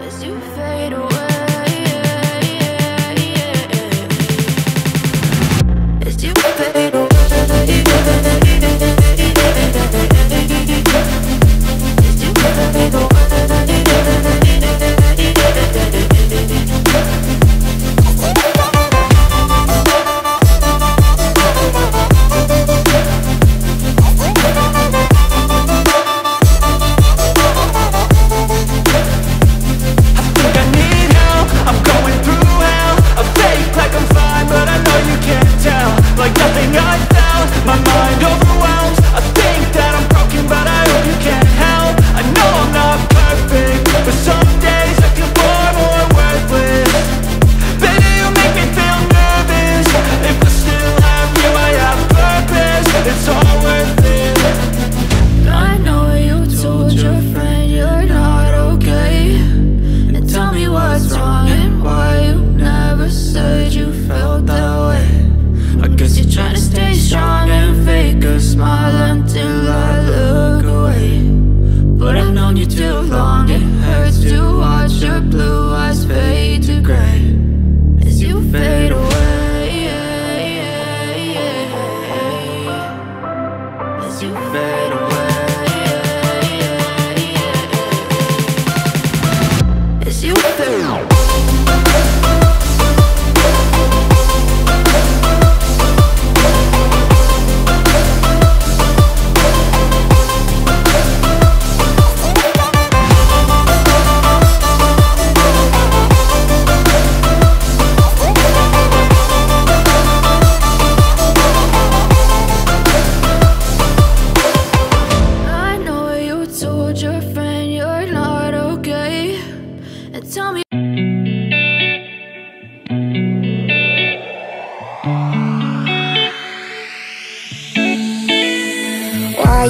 As you fade away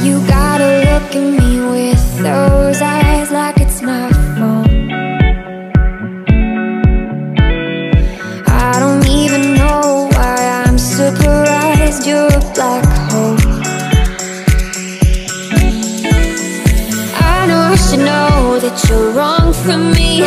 you gotta look at me with those eyes like it's my fault? I don't even know why I'm surprised you're a black hole. I know I should know that you're wrong for me,